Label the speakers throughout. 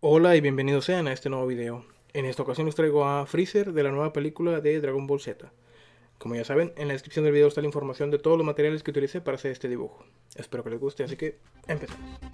Speaker 1: Hola y bienvenidos sean a este nuevo video. En esta ocasión os traigo a Freezer de la nueva película de Dragon Ball Z. Como ya saben, en la descripción del video está la información de todos los materiales que utilicé para hacer este dibujo. Espero que les guste, así que empezamos.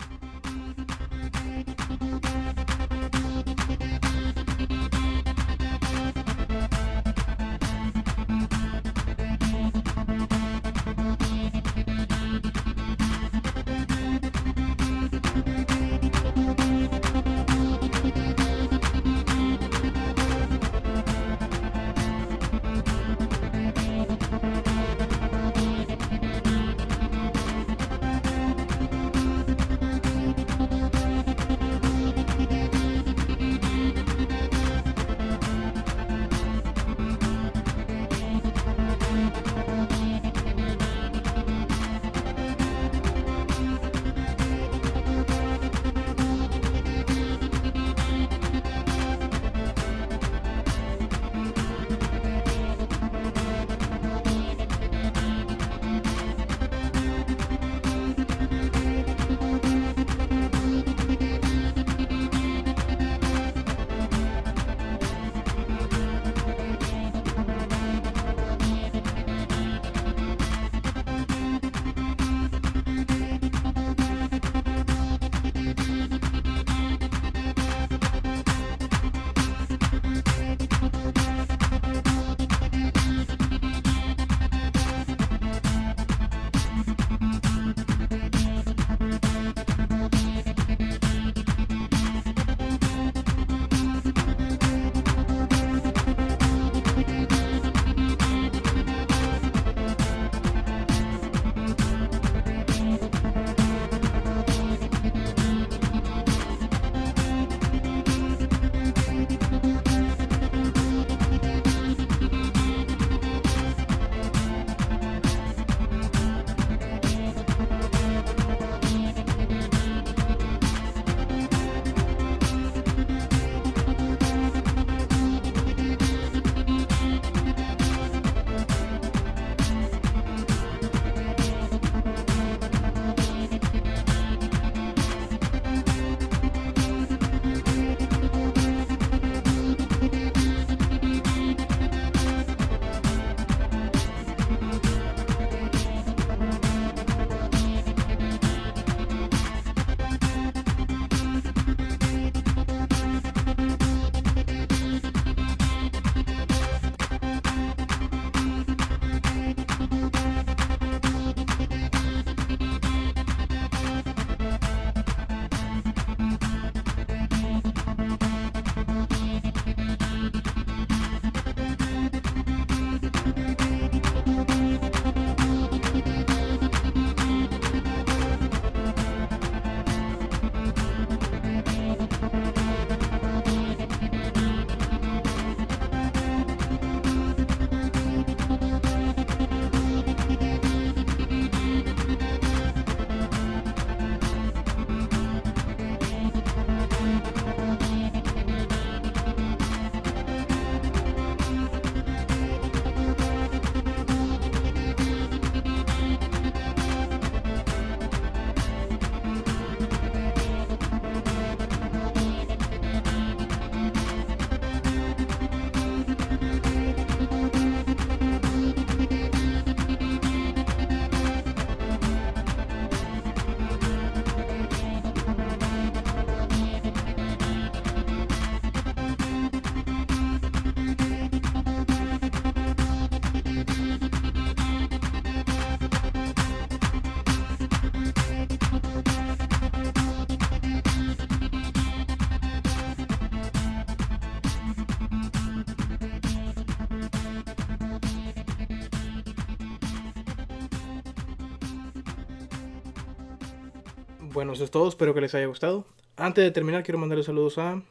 Speaker 1: Bueno, eso es todo, espero que les haya gustado. Antes de terminar, quiero mandarle saludos a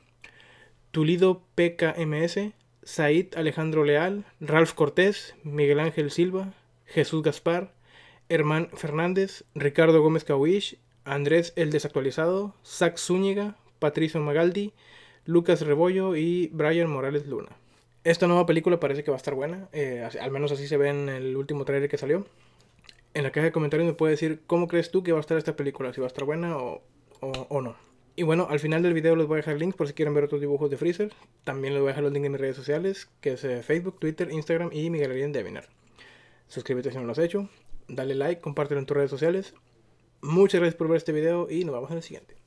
Speaker 1: Tulido PKMS, Said Alejandro Leal, Ralph Cortés, Miguel Ángel Silva, Jesús Gaspar, Herman Fernández, Ricardo Gómez Cawish, Andrés El Desactualizado, Zach Zúñiga, Patricio Magaldi, Lucas Rebollo y Brian Morales Luna. Esta nueva película parece que va a estar buena, eh, al menos así se ve en el último trailer que salió en la caja de comentarios me puede decir cómo crees tú que va a estar esta película, si va a estar buena o, o, no. Y bueno, al final del video les voy a dejar links por si quieren ver otros dibujos de Freezer. También les voy a dejar los links de mis redes sociales, que es eh, Facebook, Twitter, Instagram y mi galería en Debinar. Suscríbete si no lo has hecho, dale like, compártelo en tus redes sociales. Muchas gracias por ver este video y nos vemos en el siguiente.